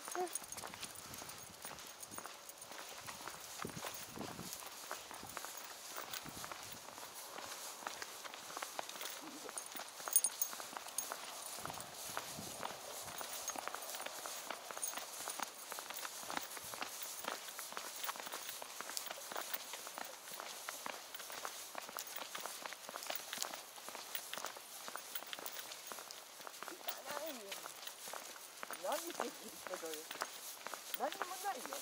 sister. 何し何もないよ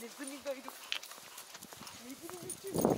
ネズミがいる。ネズミが。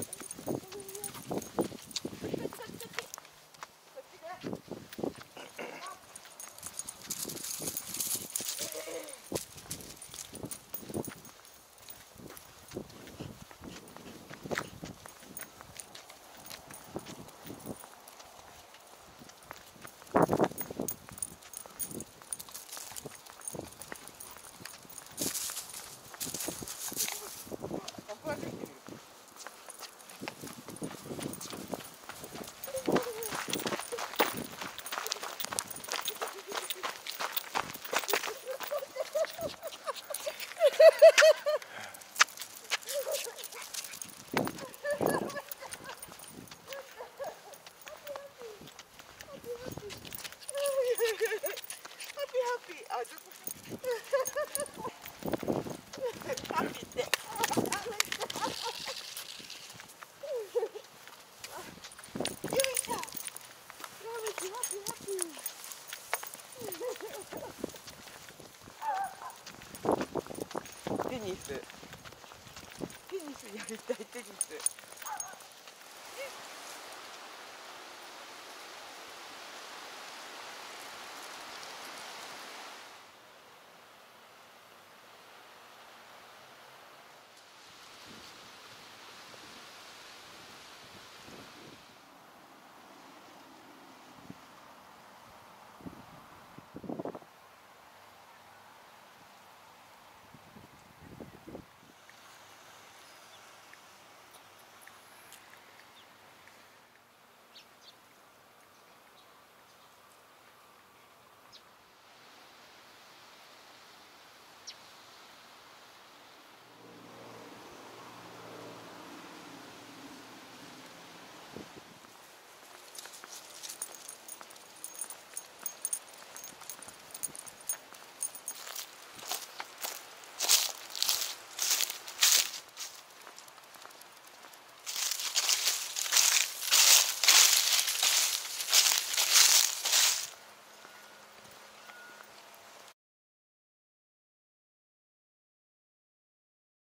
ニス。テニスやりたいテニス。